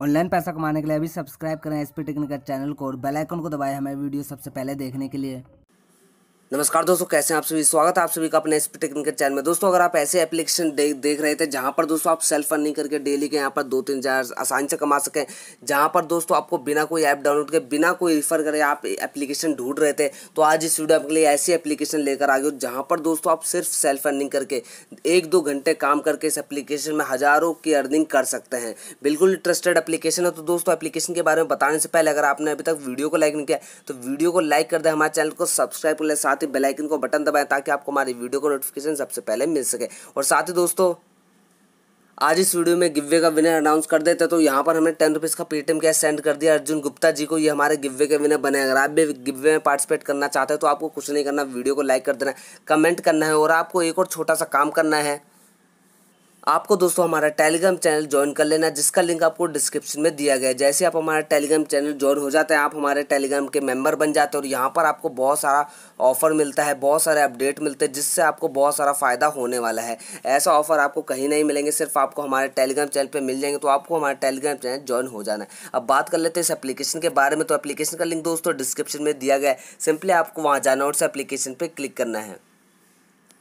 Online पैसा कमाने के लिए अभी सब्सक्राइब करें एस पी टेक्निकल चैनल को और बेल आइकन को दबाएँ हमें वीडियो सबसे पहले देखने के लिए। नमस्कार दोस्तों कैसे हैं आप सभी? स्वागत है आप सभी का अपने एसपी टेक्निकल चैनल में। दोस्तों अगर आप ऐसे एप्लीकेशन दे, देख रहे थे जहाँ पर दोस्तों आप सेल्फ अर्निंग करके डेली के यहाँ पर दो तीन हज़ार आसानी से कमा सकें जहाँ पर दोस्तों आपको बिना कोई ऐप डाउनलोड के बिना कोई रिफर करे आप एप्लीकेशन ढूंढ रहे थे तो आज इस वीडियो आपके लिए ऐसी एप्लीकेशन लेकर आ गए जहाँ पर दोस्तों आप सिर्फ़ सेल्फ अर्निंग करके एक दो घंटे काम करके इस एप्लीकेशन में हज़ारों की अर्निंग कर सकते हैं। बिल्कुल ट्रस्टेड एप्लीकेशन है तो दोस्तों एप्लीकेशन के बारे में बताने से पहले अगर आपने अभी तक वीडियो को लाइक नहीं किया तो वीडियो को लाइक कर दे हमारे चैनल को सब्सक्राइब कर साथ ही बेलाइकन को बटन दबाएँ ताकि आपको हमारी वीडियो का नोटिफिकेशन सबसे पहले मिल सके। और साथ ही दोस्तों, आज इस वीडियो में गिव्वे का विनर अनाउंस कर देते तो यहाँ पर हमने टेन रुपीज़ का पेटीएम कैश सेंड कर दिया। अर्जुन गुप्ता जी को ये हमारे गिव्वे के विनर बने। अगर आप भी गिव्वे में पार्टिसिपेट करना चाहते हैं तो आपको कुछ नहीं करना, वीडियो को लाइक कर देना कमेंट करना है, और आपको एक और छोटा सा काम करना है। आपको दोस्तों हमारा टेलीग्राम चैनल ज्वाइन कर लेना, जिसका लिंक आपको डिस्क्रिप्शन में दिया गया है। जैसे आप हमारा टेलीग्राम चैनल ज्वाइन हो जाते हैं, आप हमारे टेलीग्राम के मेंबर बन जाते हैं और यहाँ पर आपको बहुत सारा ऑफ़र मिलता है, बहुत सारे अपडेट मिलते हैं, जिससे आपको बहुत सारा फ़ायदा होने वाला है। ऐसा ऑफ़र आपको कहीं नहीं मिलेंगे, सिर्फ़ आपको हमारे टेलीग्राम चैनल पर मिल जाएँगे तो आपको हमारे टेलीग्राम चैनल ज्वाइन हो जाना है। अब बात कर लेते हैं इस एप्लीकेशन के बारे में तो एप्लीकेशन का लिंक दोस्तों डिस्क्रिप्शन में दिया गया है। सिंपली आपको वहाँ जाना और उस एप्लीकेशन पर क्लिक करना है।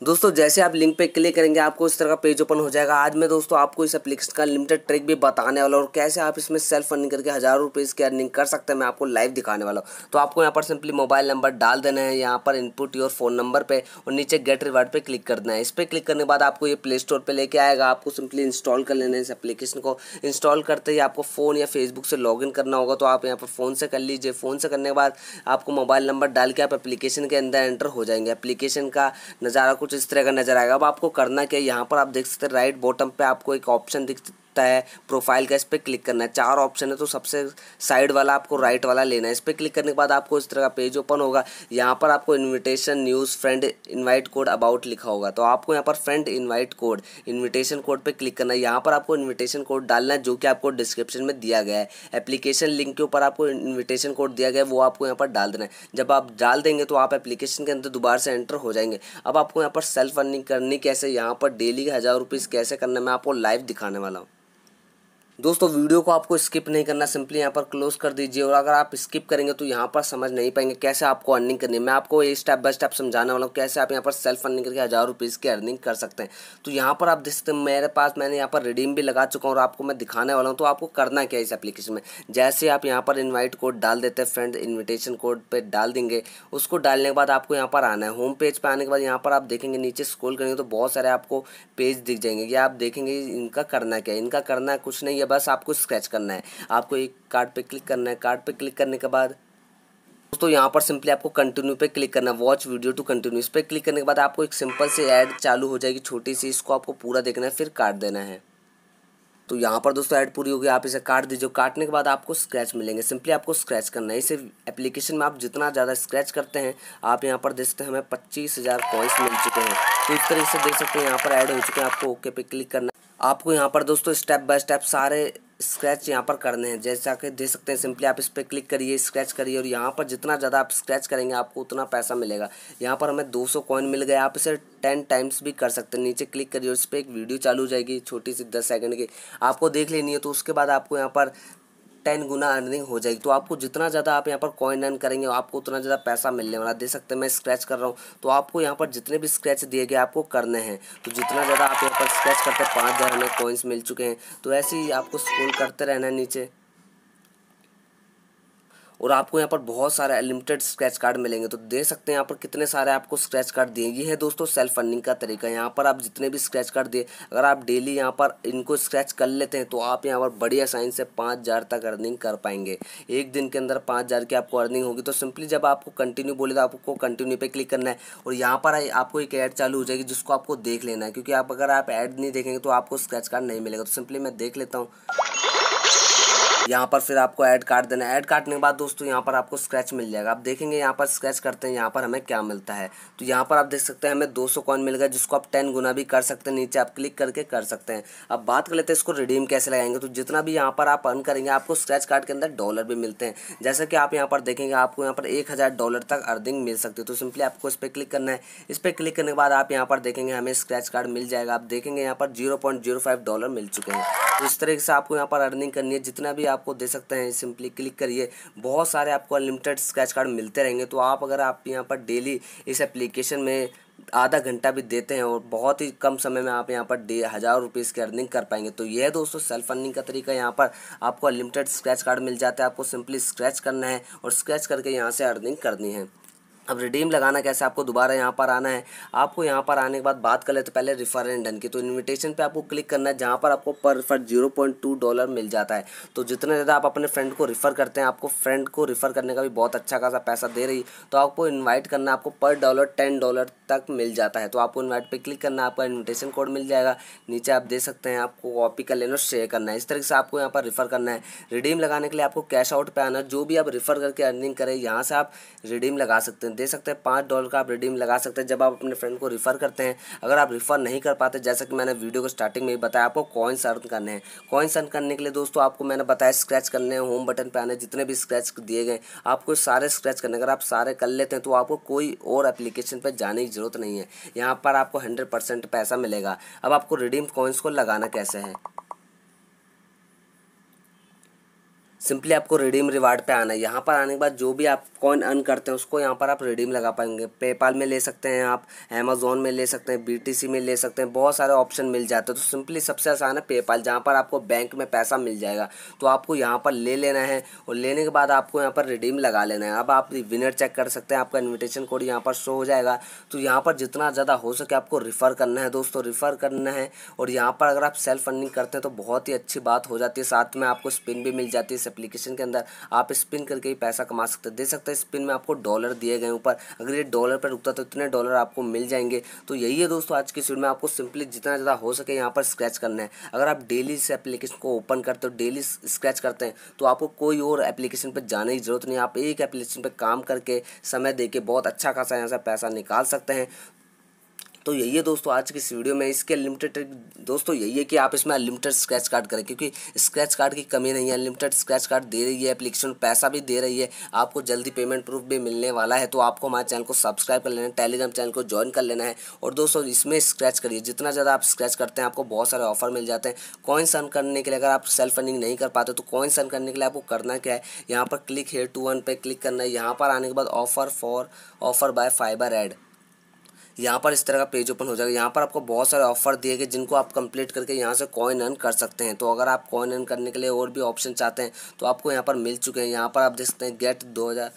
दोस्तों, जैसे आप लिंक पे क्लिक करेंगे, आपको इस तरह का पेज ओपन हो जाएगा। आज मैं दोस्तों आपको इस एप्लीकेशन का लिमिटेड ट्रिक भी बताने वाला हूँ और कैसे आप इसमें सेल्फ अर्निंग करके हज़ारों रुपीज़ की अर्निंग कर सकते हैं, मैं आपको लाइव दिखाने वाला हूँ। तो आपको यहाँ पर सिंपली मोबाइल नंबर डाल देना है, यहाँ पर इनपुट योर फ़ोन नंबर पर और नीचे गेट रिवार्ड पर क्लिक करना है। इस पर क्लिक करने के बाद आपको ये प्ले स्टोर पर लेके आएगा, आपको सिंपली इंस्टॉल कर लेना है इस एप्लीकेशन को। इंस्टॉल करते ही आपको फ़ोन या फेसबुक से लॉग करना होगा तो आप यहाँ पर फ़ोन से कर लीजिए। फ़ोन से करने के बाद आपको मोबाइल नंबर डाल के आप एप्लीकेशन के अंदर एंटर हो जाएँगे। एप्लीकेशन का नज़ारा कुछ इस तरह का नज़र आएगा। अब आपको करना क्या है? यहाँ पर आप देख सकते हैं राइट बॉटम पे आपको एक ऑप्शन दिख सकता है प्रोफ़ाइल का इस पर क्लिक करना है। चार ऑप्शन है तो सबसे साइड वाला आपको राइट वाला लेना है। इस पर क्लिक करने के बाद आपको इस तरह का पेज ओपन होगा। यहाँ पर आपको invitation news friend invite code about लिखा होगा। तो आपको यहाँ पर friend invite code invitation code पर क्लिक करना है। यहाँ पर आपको इन्विटेशन कोड डालना है, जो कि आपको डिस्क्रिप्शन में दिया गया है। एप्लीकेशन लिंक के ऊपर आपको इन्विटेशन कोड दिया गया है, वो आपको यहाँ पर डाल देना है। जब आप डाल देंगे तो आप एप्लीकेशन के अंदर दोबारा से एंटर हो जाएँगे। अब आपको यहाँ पर सेल्फ अर्निंग करनी कैसे, यहाँ पर डेली हज़ार रुपीज़ कैसे करना मैं आपको लाइव दिखाने वाला हूँ। दोस्तों, वीडियो को आपको स्किप नहीं करना सिंपली यहाँ पर क्लोज कर दीजिए और अगर आप स्किप करेंगे तो यहाँ पर समझ नहीं पाएँगे कैसे आपको अर्निंग करनी है। मैं आपको ये स्टेप बाय स्टेप समझाने वाला हूँ कैसे आप यहाँ पर सेल्फ अर्निंग करके हज़ार रुपीज़ की अर्निंग कर सकते हैं। तो यहाँ पर आप देख सकते हैं, मेरे पास मैंने यहाँ पर रिडीम भी लगा चुका हूँ और आपको मैं दिखाने वाला हूँ तो आपको करना क्या है इस एप्लीकेशन में। जैसे आप यहाँ पर इन्वाइट कोड डाल देते हैं फ्रेंड इन्विटेशन कोड पर डाल देंगे, उसको डालने के बाद आपको यहाँ पर आना है। होम पेज पर आने के बाद यहाँ पर आप देखेंगे, नीचे स्क्रोल करेंगे तो बहुत सारे आपको पेज दिख जाएँगे। ये आप देखेंगे, इनका करना क्या है? इनका करना कुछ नहीं है बस आपको स्क्रैच करना है। आपको एक कार्ड पे क्लिक करना है। कार्ड पे क्लिक करने के बाद दोस्तों, यहाँ पर सिंपली आपको कंटिन्यू पे क्लिक करना है। वॉच वीडियो टू कंटिन्यू इस पर क्लिक करने के बाद आपको एक सिंपल से ऐड चालू हो जाएगी। छोटी सी इसको आपको पूरा देखना है, फिर काट देना है। तो यहाँ पर दोस्तों ऐड पूरी होगी। आप इसे काट दीजिए। काटने के बाद आपको स्क्रैच मिलेंगे। सिंपली आपको स्क्रैच करना है। इसे एप्लीकेशन में आप जितना ज़्यादा स्क्रैच करते हैं, आप यहाँ पर देख सकते हैं, हमें पच्चीस हज़ार मिल चुके हैं। तो इस तरीके से देख सकते हैं, यहाँ पर ऐड हो चुके हैं। आपको ओके पे क्लिक करना आपको यहाँ पर दोस्तों स्टेप बाय स्टेप सारे स्क्रैच यहाँ पर करने हैं। जैसा कि दे सकते हैं सिंपली आप इस पर क्लिक करिए स्क्रैच करिए और यहाँ पर जितना ज़्यादा आप स्क्रैच करेंगे, आपको उतना पैसा मिलेगा। यहाँ पर हमें 200 सौ कॉइन मिल गया, आप इसे 10 टाइम्स भी कर सकते हैं। नीचे क्लिक करिए और इस पर एक वीडियो चालू हो जाएगी, छोटी सी 10 सेकंड की। आपको देख लेनी है तो उसके बाद आपको यहाँ पर टेन गुना अर्निंग हो जाएगी। तो आपको जितना ज़्यादा आप यहाँ पर कॉइन अर्न करेंगे, आपको उतना ज़्यादा पैसा मिलने वाला। दे सकते हैं, मैं स्क्रैच कर रहा हूँ। तो आपको यहाँ पर जितने भी स्क्रैच दिए गए आपको करने हैं। तो जितना ज़्यादा आप यहाँ पर स्क्रैच करते हैं, पाँच हज़ार हमें कॉइन्स मिल चुके हैं। तो ऐसे ही आपको स्कूल करते रहना है नीचे। और आपको यहाँ पर बहुत सारे अनलिमिटेड स्क्रैच कार्ड मिलेंगे। तो दे सकते हैं यहाँ पर कितने सारे आपको स्क्रैच कार्ड दिए। ये है दोस्तों सेल्फ अर्निंग का तरीका। यहाँ पर आप जितने भी स्क्रैच कार्ड दिए, अगर आप डेली यहाँ पर इनको स्क्रैच कर लेते हैं तो आप यहाँ पर बड़ी आसानी से पाँच हज़ार तक अर्निंग कर पाएँगे। एक दिन के अंदर पाँच हज़ार की आपको अर्निंग होगी। तो सिंपली जब आपको कंटिन्यू बोले तो आपको कंटिन्यू पे क्लिक करना है। और यहाँ पर आपको एक ऐड चालू हो जाएगी, जिसको आपको देख लेना है। क्योंकि आप अगर आप ऐड नहीं देखेंगे तो आपको स्क्रैच कार्ड नहीं मिलेगा। तो सिंपली मैं देख लेता हूँ। यहाँ पर फिर आपको ऐड काट देना है ऐड काटने के बाद दोस्तों यहाँ पर आपको स्क्रैच मिल जाएगा आप देखेंगे यहाँ पर स्क्रैच करते हैं यहाँ पर हमें क्या मिलता है तो यहाँ पर आप देख सकते हैं हमें 200 कॉइन मिल गया जिसको आप टेन गुना भी कर सकते हैं नीचे आप क्लिक करके कर सकते हैं अब बात कर लेते हैं इसको रिडीम कैसे लगाएँगे तो जितना भी यहाँ पर आप अर्न करेंगे आपको स्क्रैच कार्ड के अंदर डॉलर भी मिलते हैं जैसे कि आप यहाँ पर देखेंगे आपको यहाँ पर एक हज़ार डॉलर तक अर्निंग मिल सकती है तो सिंपली आपको इस पर क्लिक करना है इस पर क्लिक करने के बाद आप यहाँ पर देखेंगे हमें स्क्रैच कार्ड मिल जाएगा आप देखेंगे यहाँ पर ज़ीरो डॉलर मिल चुके हैं तो इस तरीके से आपको यहाँ पर अर्निंग करनी है जितना भी आपको दे सकते हैं। सिंपली क्लिक करिए। बहुत सारे आपको अनलिमिटेड स्क्रैच कार्ड मिलते रहेंगे। तो आप अगर आप यहाँ पर डेली इस एप्लीकेशन में आधा घंटा भी देते हैं और बहुत ही कम समय में आप यहाँ पर डे हज़ार रुपीज़ की अर्निंग कर पाएँगे। तो यह दोस्तों सेल्फ अर्निंग का तरीका यहाँ पर आपको अनलिमिटेड स्क्रैच कार्ड मिल जाता है। आपको सिंपली स्क्रैच करना है और स्क्रैच करके यहाँ से अर्निंग करनी है। अब रिडीम लगाना कैसे? आपको दोबारा यहाँ पर आना है। आपको यहाँ पर आने के बाद बात कर ले तो पहले रिफर एंड डन की। तो इनविटेशन पे आपको क्लिक करना है, जहाँ पर आपको पर refer zero point two dollar मिल जाता है। तो जितना ज़्यादा आप अपने फ्रेंड को रिफ़र करते हैं, आपको फ्रेंड को रिफ़र करने का भी बहुत अच्छा खासा पैसा दे रही। तो आपको इन्वाइट करना, आपको पर डॉलर टेन डॉलर तक मिल जाता है। तो आपको इन्वाइट पर क्लिक करना, आपका इन्विटेशन कोड मिल जाएगा। नीचे आप दे सकते हैं, आपको कॉपी कर लेना शेयर करना है। इस तरीके से आपको यहाँ पर रिफ़र करना है। रिडीम लगाने के लिए आपको कैश आउट पर आना जो भी आप रिफ़र करके अर्निंग करें, यहाँ से आप रिडीम लगा सकते हैं। दे सकते हैं, पाँच डॉलर का आप रिडीम लगा सकते हैं जब आप अपने फ्रेंड को रिफ़र करते हैं। अगर आप रिफ़र नहीं कर पाते, जैसा कि मैंने वीडियो को स्टार्टिंग में ही बताया, आपको कॉइन्स अर्न करने हैं। कॉइन्स अर्न करने के लिए दोस्तों, आपको मैंने बताया स्क्रैच करने हैं होम बटन पर आने जितने भी स्क्रैच दिए गए आपको सारे स्क्रैच करने अगर आप सारे कर लेते हैं तो आपको कोई और एप्लीकेशन पर जाने की ज़रूरत नहीं है। यहाँ पर आपको हंड्रेड पैसा मिलेगा। अब आपको रिडीम कॉइन्स को लगाना कैसे है? सिंपली आपको रिडीम रिवार्ड पे आना है। यहाँ पर आने के बाद जो भी आप कॉइन अर्न करते हैं, उसको यहाँ पर आप रिडीम लगा पाएँगे। पेपाल में ले सकते हैं आप अमेजोन में ले सकते हैं बीटीसी में ले सकते हैं, बहुत सारे ऑप्शन मिल जाते हैं। तो सिंपली सबसे आसान है पेपाल जहाँ पर आपको बैंक में पैसा मिल जाएगा। तो आपको यहाँ पर ले लेना है और लेने के बाद आपको यहाँ पर रिडीम लगा लेना है। अब आप विनर चेक कर सकते हैं, आपका इन्विटेशन कोड यहाँ पर शो हो जाएगा। तो यहाँ पर जितना ज़्यादा हो सके आपको रिफ़र करना है दोस्तों रिफ़र करना है। और यहाँ पर अगर आप सेल्फ अर्निंग करते हैं तो बहुत ही अच्छी बात हो जाती है। साथ में आपको स्पिन भी मिल जाती है एप्लीकेशन के अंदर आप स्पिन करके ही पैसा कमा सकते दे सकते हैं स्पिन में आपको डॉलर दिए गए ऊपर। अगर ये डॉलर पर रुकता तो इतने डॉलर आपको मिल जाएँगे। तो यही है दोस्तों आज की वीडियो में। आपको सिंपली जितना ज़्यादा हो सके यहाँ पर स्क्रैच करना है। अगर आप डेली इस एप्लीकेशन को ओपन करते हो, डेली स्क्रैच करते हैं तो आपको कोई और एप्लीकेशन पर जाने की ज़रूरत नहीं आप एक एप्लीकेशन पर काम करके समय दे के बहुत अच्छा खासा यहाँ से पैसा निकाल सकते हैं। तो यही है दोस्तों आज की इस वीडियो में। इसके लिमिटेड दोस्तों यही है कि आप इसमें अनलिमिटेड स्क्रैच कार्ड करें, क्योंकि स्क्रैच कार्ड की कमी नहीं है। अनलिमिटेड स्क्रैच कार्ड दे रही है एप्लीकेशन पैसा भी दे रही है, आपको जल्दी पेमेंट प्रूफ भी मिलने वाला है तो आपको हमारे चैनल को सब्सक्राइब कर लेना है टेलीग्राम चैनल को ज्वाइन कर लेना है। और दोस्तों इसमें स्क्रैच करिए, जितना ज़्यादा आप स्क्रैच करते हैं, आपको बहुत सारे ऑफ़र मिल जाते हैं। कॉइन्स अर्न करने के लिए अगर आप सेल्फ अर्निंग नहीं कर पाते तो कॉइन्स अर्न करने के लिए आपको करना क्या है? यहाँ पर क्लिक हेयर टू वन पर क्लिक करना है। यहाँ पर आने के बाद offer for offer buy fiber ad यहाँ पर इस तरह का पेज ओपन हो जाएगा। यहाँ पर आपको बहुत सारे ऑफ़र दिए गए, जिनको आप कंप्लीट करके यहाँ से कॉइन अर्न कर सकते हैं। तो अगर आप कॉइन अर्न करने के लिए और भी ऑप्शन चाहते हैं तो आपको यहाँ पर मिल चुके हैं। यहाँ पर आप देख सकते हैं गेट दो हज़ार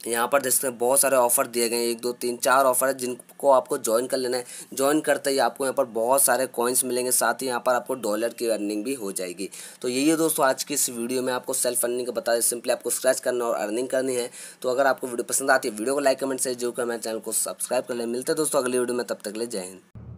यहाँ पर देख सकते हैं बहुत सारे ऑफ़र दिए गए हैं, एक, दो, तीन, चार ऑफ़र है, जिनको आपको ज्वाइन कर लेना है। ज्वाइन करते ही आपको यहाँ पर बहुत सारे कॉइन्स मिलेंगे, साथ ही यहाँ पर आपको डॉलर की अर्निंग भी हो जाएगी। तो यही है दोस्तों, आज की इस वीडियो में आपको सेल्फ अर्निंग का बता दें। सिंपली आपको स्क्रैच करना और अर्निंग करनी है। तो अगर आपको वीडियो पसंद आती है वीडियो को लाइक कमेंट से जो कर। मेरे चैनल को सब्सक्राइब कर ले। मिलते हैं दोस्तों अगली वीडियो में, तब तक ले जय हिंद।